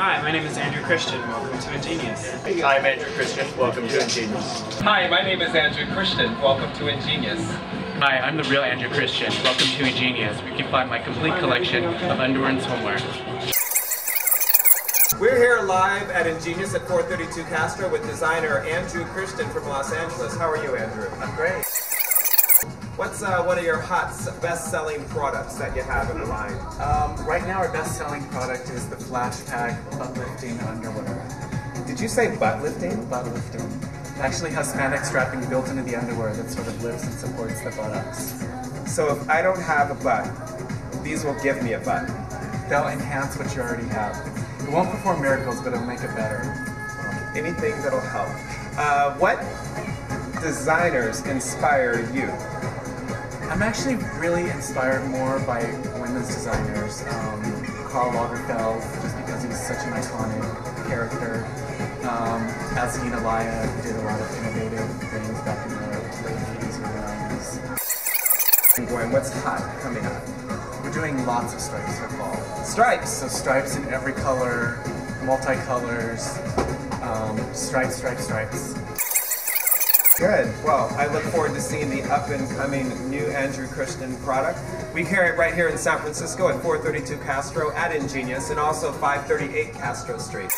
Hi, my name is Andrew Christian. Welcome to Injeanious. Hi, I'm Andrew Christian. Welcome to Injeanious. Hi, my name is Andrew Christian. Welcome to Injeanious. Hi, I'm the real Andrew Christian. Welcome to Injeanious. We can find my complete collection of underwear and swimwear. We're here live at Injeanious at 432 Castro with designer Andrew Christian from Los Angeles. How are you, Andrew? I'm great. What's uh, one of your hot, best-selling products that you have in the line? Right now, our best-selling product is the Flash Pack butt lifting underwear. Did you say butt lifting? Butt lifting. It actually has spandex strapping built into the underwear that sort of lifts and supports the buttocks. So if I don't have a butt, these will give me a butt. They'll enhance what you already have. It won't perform miracles, but it'll make it better. Anything that'll help. Uh, what designers inspire you? I'm actually really inspired more by women's designers. Um, Karl Lagerfeld, just because he's such an iconic character. Um, Azzedine Alaïa, who did a lot of innovative things back in the late 80s and 90s. Gwen, what's hot coming up? We're doing lots of stripes for fall. Stripes! So stripes in every color, multicolors, um, stripes, stripes, stripes. Good. Well, I look forward to seeing the up-and-coming new Andrew Christian product. We carry it right here in San Francisco at 432 Castro at Injeanious and also 538 Castro Street.